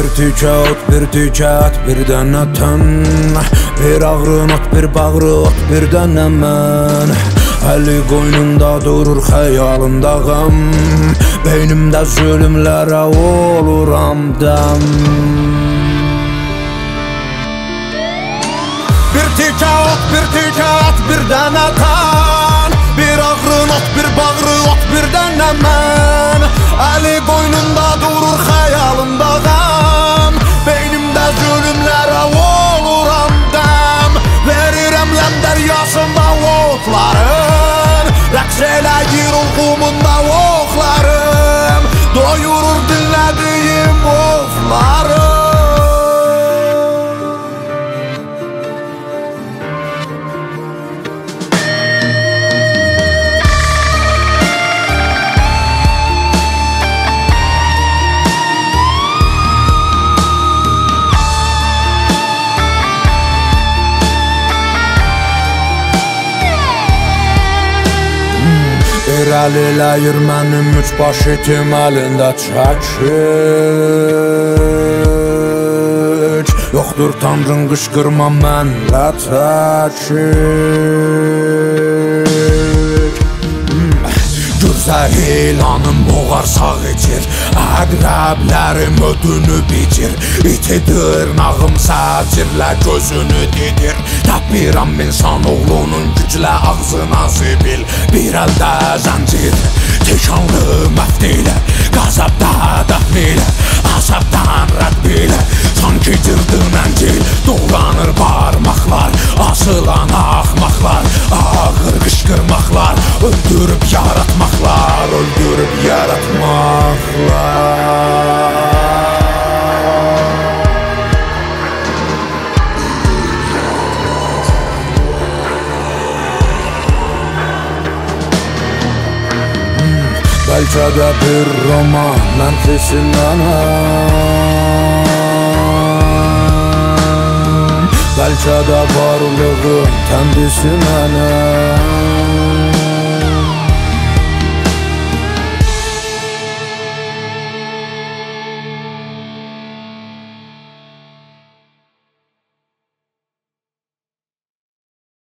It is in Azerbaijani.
Bir tükə ot, bir tükə ət, bir dənə tən. Bir ağrın ot, bir bağrı ot, bir dənə mən. Əli qoynunda durur xəyalında qəm. Beynimdə zülümlərə oluram dəm. Bir tikə ot, bir tikə ot, bir dənə tən. Bir ağrın ot, bir bağrı ot, bir dənə mən. Əli qoynunda durur рады ему в мать. İrəl eləyir mənim üç baş itim əlində çəkic Yoxdur tanrın qışqırma mənlə təkik Gürzəhilanım boğarsaq içir Əqrəblərim ödünü bitir. İti dırnağım səcirlə gözünü didir Təbirəm insan oğlunun güclə ağzına zibil. Bir əldə zəncir Tikanlı məftilə Qazabda dəfnilə Azabdan rədbilə Sanki cırdı məncil Doğranır barmaqlar Asılan axmaqlar Ağır qışqırmaqlar Öldürüb yaratmaqlar Kalçada bir roman Memphis'in anam Kalçada varlığın kendisi benim